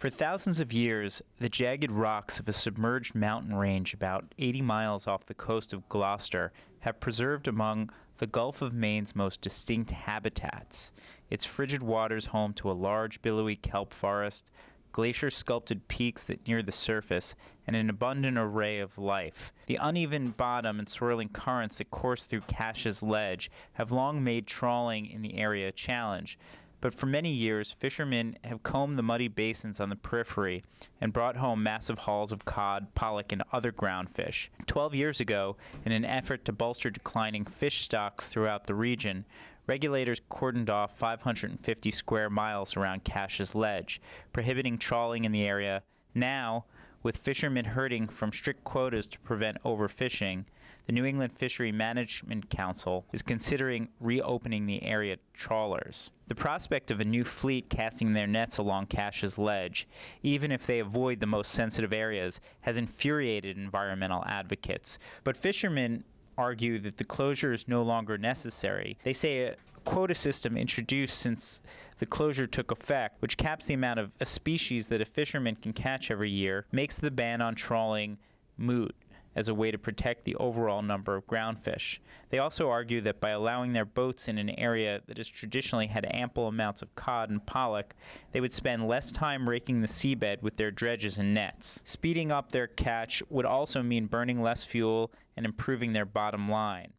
For thousands of years, the jagged rocks of a submerged mountain range about 80 miles off the coast of Gloucester have preserved among the Gulf of Maine's most distinct habitats. Its frigid waters home to a large billowy kelp forest, glacier sculpted peaks that near the surface, and an abundant array of life. The uneven bottom and swirling currents that course through Cashes Ledge have long made trawling in the area a challenge but for many years, fishermen have combed the muddy basins on the periphery and brought home massive hauls of cod, pollock, and other ground fish. Twelve years ago, in an effort to bolster declining fish stocks throughout the region, regulators cordoned off 550 square miles around Cashes Ledge, prohibiting trawling in the area. Now, with fishermen hurting from strict quotas to prevent overfishing, the New England Fishery Management Council is considering reopening the area to trawlers. The prospect of a new fleet casting their nets along Cashes Ledge, even if they avoid the most sensitive areas, has infuriated environmental advocates. But fishermen argue that the closure is no longer necessary. They say a quota system introduced since the closure took effect, which caps the amount of a species that a fisherman can catch every year, makes the ban on trawling moot as a way to protect the overall number of groundfish. They also argue that by allowing their boats in an area that has traditionally had ample amounts of cod and pollock, they would spend less time raking the seabed with their dredges and nets. Speeding up their catch would also mean burning less fuel and improving their bottom line.